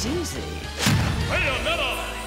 is easy. Hey, another!